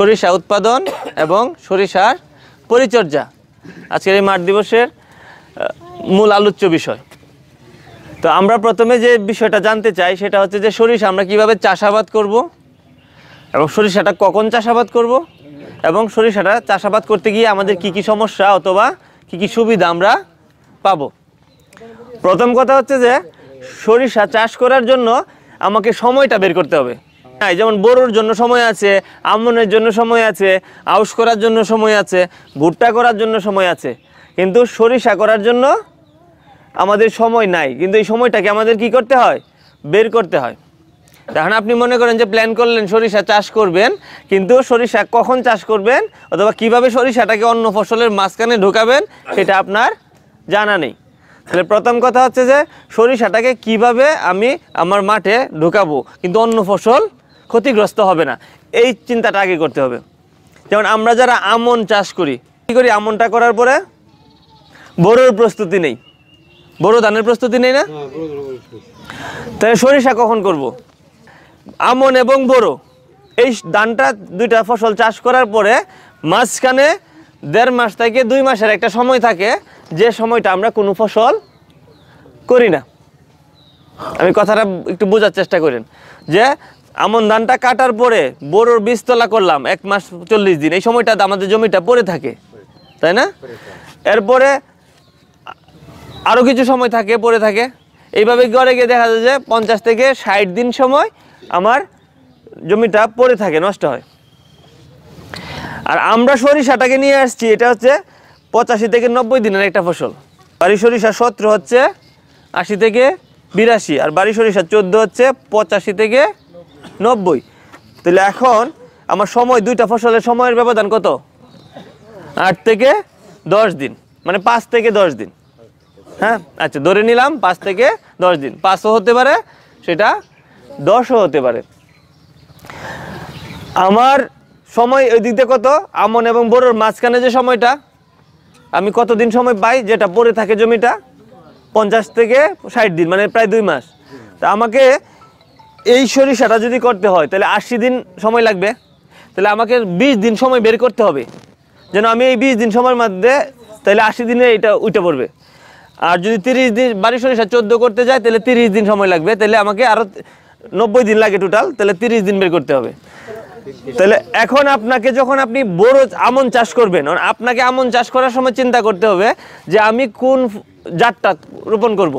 সরিষা উৎপাদন এবং সরিষার পরিচর্যা। আজকের এই মাঠ দিবসের মূল আলোচ্য বিষয়। তো আমরা প্রথমে যে বিষয়টা জানতে চাই, সেটা হচ্ছে যে সরিষা আমরা কীভাবে চাষাবাদ করব এবং সরিষাটা কখন চাষাবাদ করব এবং সরিষাটা চাষাবাদ করতে গিয়ে আমাদের কি কি সমস্যা অথবা কি কি সুবিধা আমরা পাবো। প্রথম কথা হচ্ছে যে সরিষা চাষ করার জন্য আমাকে সময়টা বের করতে হবে। হ্যাঁ যেমন বোরোর জন্য সময় আছে, আমনের জন্য সময় আছে, আউশ করার জন্য সময় আছে, ভুট্টা করার জন্য সময় আছে। কিন্তু সরিষা করার জন্য আমাদের সময় নাই। কিন্তু এই সময়টাকে আমাদের কি করতে হয়? বের করতে হয়। তখন আপনি মনে করেন যে প্ল্যান করলেন সরিষা চাষ করবেন, কিন্তু সরিষা কখন চাষ করবেন অথবা কীভাবে সরিষাটাকে অন্য ফসলের মাঝখানে ঢোকাবেন সেটা আপনার জানা নেই। তাহলে প্রথম কথা হচ্ছে যে সরিষাটাকে কীভাবে আমি আমার মাঠে ঢোকাবো? কিন্তু অন্য ফসল ক্ষতিগ্রস্ত হবে না। এই চিন্তাটা আগে করতে হবে। যেমন আমরা যারা আমন চাষ করি কী করি আমনটা করার পরে? বড়োর প্রস্তুতি নেই। বড় ধানের প্রস্তুতি নেই না? তাহলে সরিষা কখন করব। আমন এবং বোরো। এই ধানটা দুইটা ফসল চাষ করার পরে মাঝখানে দেড় মাস থেকে দুই মাসের একটা সময় থাকে যে সময়টা আমরা কোনো ফসল করি না। আমি কথাটা একটু বোঝার চেষ্টা করেন যে আমন ধানটা কাটার পরে বোরোর বীজতলা করলাম, এক মাস চল্লিশ দিন। এই সময়টা আমাদের জমিটা পড়ে থাকে, তাই না? এরপরে আরও কিছু সময় থাকে, পড়ে থাকে। এইভাবে গড়ে গিয়ে দেখা যায় যে পঞ্চাশ থেকে ষাট দিন সময় আমার জমিটা পড়ে থাকে, নষ্ট হয়। আর আমরা সরিষাটাকে নিয়ে আসছি, এটা হচ্ছে পঁচাশি থেকে নব্বই দিনের একটা ফসল। বাড়ি সরিষা সতেরো হচ্ছে আশি থেকে বিরাশি, আর বাড়ি সরিষা চোদ্দ হচ্ছে পঁচাশি থেকে নব্বই। তাহলে এখন আমার সময়, দুইটা ফসলের সময়ের ব্যবধান কত? আট থেকে দশ দিন মানে পাঁচ থেকে দশ দিন। হ্যাঁ? আচ্ছা ধরে নিলাম পাঁচ থেকে দশ দিন। পাঁচও হতে পারে, সেটা দশও হতে পারে। আমার সময় ওই দিক কত? আমন এবং বড়োর মাঝখানে যে সময়টা, আমি কতদিন সময় পাই? যেটা পড়ে থাকে জমিটা, পঞ্চাশ থেকে ষাট দিন মানে প্রায় দুই মাস। তা আমাকে এই সরিষাটা যদি করতে হয়, তাহলে আশি দিন সময় লাগবে। তাহলে আমাকে বিশ দিন সময় বের করতে হবে। যেন আমি এই বিশ দিন সময়ের মধ্যে, তাহলে আশি দিনে এটা উঠে পড়বে। আর যদি তিরিশ দিন, বাড়ি সরিষা চোদ্দ করতে যায়, তাহলে তিরিশ দিন সময় লাগবে। তাহলে আমাকে আরও নব্বই দিন লাগে টোটাল তাহলে তিরিশ দিন বের করতে হবে। তাহলে এখন আপনাকে যখন আপনি বড় আমন চাষ করবেন আপনাকে আমন চাষ করার সময় চিন্তা করতে হবে যে আমি কোন জাতটা রোপণ করব।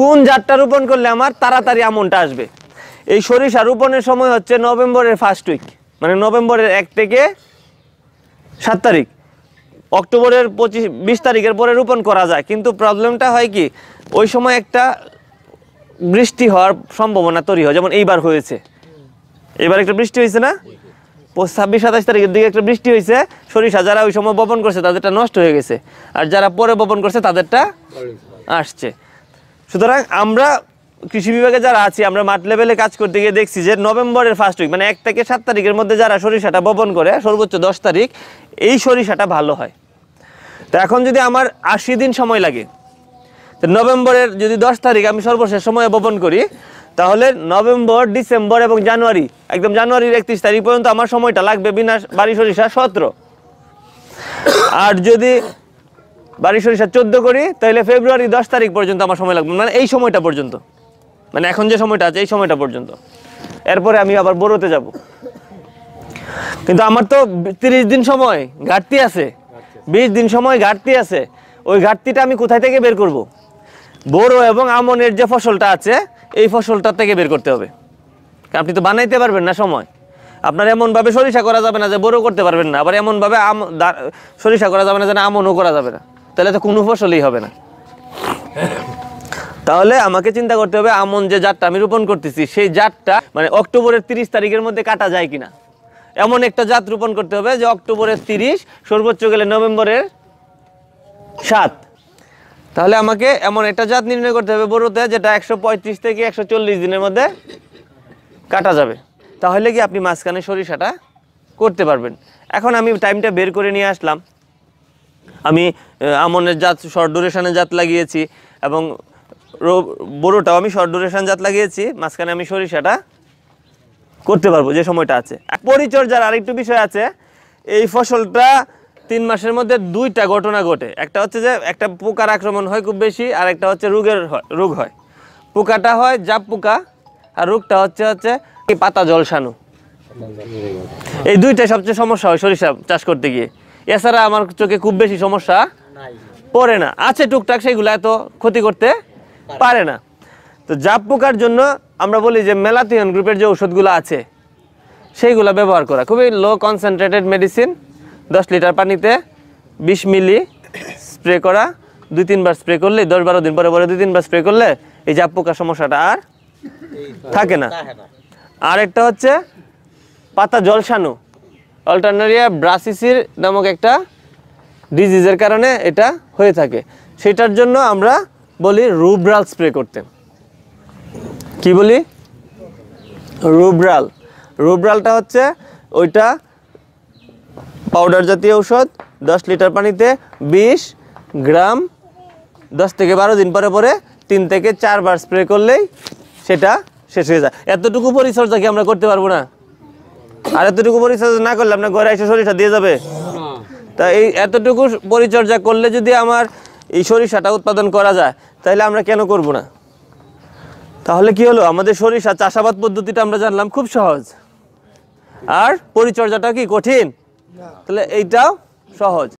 কোন জাতটা রোপণ করলে আমার তাড়াতাড়ি আমনটা আসবে? এই সরিষা রোপণের সময় হচ্ছে নভেম্বরের ফার্স্ট উইক মানে নভেম্বরের এক থেকে সাত তারিখ। অক্টোবরের পঁচিশ, বিশ তারিখের পরে রোপণ করা যায়। কিন্তু প্রবলেমটা হয় কি, ওই সময় একটা বৃষ্টি হওয়ার সম্ভাবনা তৈরি হয়, যেমন এইবার হয়েছে। এবার একটা বৃষ্টি হয়েছে না? ছাব্বিশ, সাতাশ তারিখের দিকে একটা বৃষ্টি হয়েছে, সরিষা যারা ওই সময় বপন করছে, তাদেরটা নষ্ট হয়ে গেছে। আর যারা পরে বপন করছে, তাদেরটা আসছে। সুতরাং আমরা কৃষি বিভাগে যারা আছি, আমরা মাঠ লেভেলে কাজ করতে গিয়ে দেখছি যে নভেম্বরের ফার্স্ট উইক মানে এক থেকে সাত তারিখের মধ্যে যারা সরিষাটা বপন করে, সর্বোচ্চ দশ তারিখ, এই সরিষাটা ভালো হয়। তো এখন যদি আমার আশি দিন সময় লাগে, তো নভেম্বরের যদি দশ তারিখ আমি সর্বশেষ সময়ে বপন করি, তাহলে নভেম্বর, ডিসেম্বর এবং জানুয়ারি, একদম জানুয়ারির একত্রিশ তারিখ পর্যন্ত আমার সময়টা লাগবে বিনা বাড়ি সরিষা সতেরো। আর যদি বাড়ি সরিষা চোদ্দ করি তাহলে ফেব্রুয়ারি দশ তারিখ পর্যন্ত আমার সময় লাগবে। মানে এই সময়টা পর্যন্ত। মানে এখন যে সময়টা আছে, এই সময়টা পর্যন্ত। এরপরে আমি আবার বড়োতে যাব। কিন্তু আমার তো তিরিশ দিন সময় ঘাটতি আছে। বিশ দিন সময় ঘাটতি আছে। ওই ঘাটতিটা আমি কোথায় থেকে বের করব। বড়ো এবং আমনের যে ফসলটা আছে, এই ফসলটা থেকে বের করতে হবে। আপনি তো বানাইতে পারবেন না সময়। আপনার এমনভাবে সরিষা করা যাবে না যে বড়ো করতে পারবেন না। আবার এমনভাবে আম সরিষা করা যাবে না যে না আমনও করা যাবে না। তাহলে তো কোনো ফসলই হবে না। তাহলে আমাকে চিন্তা করতে হবে, আমন যে জাতটা আমি রোপণ করতেছি, সেই জাতটা মানে অক্টোবরের তিরিশ তারিখের মধ্যে কাটা যায় কিনা। এমন একটা জাত রোপণ করতে হবে যে অক্টোবরের তিরিশ, সর্বোচ্চ গেলে নভেম্বরের সাত। তাহলে আমাকে এমন একটা জাত নির্ণয় করতে হবে বড়োতে, যেটা একশো পঁয়ত্রিশ থেকে একশো চল্লিশ দিনের মধ্যে কাটা যাবে। তাহলে কি আপনি মাঝখানে সরিষাটা করতে পারবেন। এখন আমি টাইমটা বের করে নিয়ে আসলাম। আমনের জাত শর্ট ডুরেশনের জাত লাগিয়েছি এবং বড়োটাও আমি শর্ট ডুরেশন জাত লাগিয়েছি, মাঝখানে আমি সরিষাটা করতে পারব যে সময়টা আছে। পরিচর্যার আরেকটু বিষয় আছে, এই ফসলটা তিন মাসের মধ্যে দুইটা ঘটনা ঘটে। একটা হচ্ছে যে, একটা পোকার আক্রমণ হয় খুব বেশি, আর একটা হচ্ছে রোগের রোগ হয়। পোকাটা হয় জাপ পোকা, আর রোগটা হচ্ছে হচ্ছে পাতা জলসানো। এই দুইটা সবচেয়ে সমস্যা হয় সরিষা চাষ করতে গিয়ে। এছাড়া আমার চোখে খুব বেশি সমস্যা পড়ে না। আছে টুকটাক সেগুলো এত ক্ষতি করতে পারে। না। তো জাপ পোকার জন্য আমরা বলি যে মেলাথিয়ন গ্রুপের যে ওষুধগুলো আছে সেইগুলো ব্যবহার করা। খুবই লো কনসেন্ট্রেটেড মেডিসিন দশ লিটার পানিতে বিশ মিলি স্প্রে করা। দুই তিনবার স্প্রে করলে দশ বারো দিন পরে পরে দুই তিনবার স্প্রে করলে এই জাপ পোকার সমস্যাটা আর থাকে না। আর একটা হচ্ছে পাতা জলসানো। অল্টারনারিয়া ব্রাসিসির নামক একটা ডিজিজের কারণে এটা হয়ে থাকে। সেটার জন্য আমরা বলি রুব্রাল স্প্রে করতে। কি বলি? রুব্রাল। রুব্রালটা হচ্ছে ওইটা পাউডার জাতীয় ঔষধ, দশ লিটার পানিতে বিশ গ্রাম, দশ থেকে বারো দিন পরে পরে তিন থেকে চারবার স্প্রে করলেই সেটা শেষ হয়ে যায়। এতটুকু পরিচর্যা কি আমরা করতে পারব না? আর এতটুকু পরিচর্যা না করলে আপনার ঘরে এসে সরিষা দিয়ে যাবে? তা এই এতটুকু পরিচর্যা করলে যদি আমার এই সরিষাটা উৎপাদন করা যায়, তাহলে আমরা কেন করব না? তাহলে কি হলো? আমাদের সরিষা চাষাবাদ পদ্ধতিটা আমরা জানলাম খুব সহজ। আর পরিচর্যাটা কি কঠিন? তাহলে এইটাও সহজ।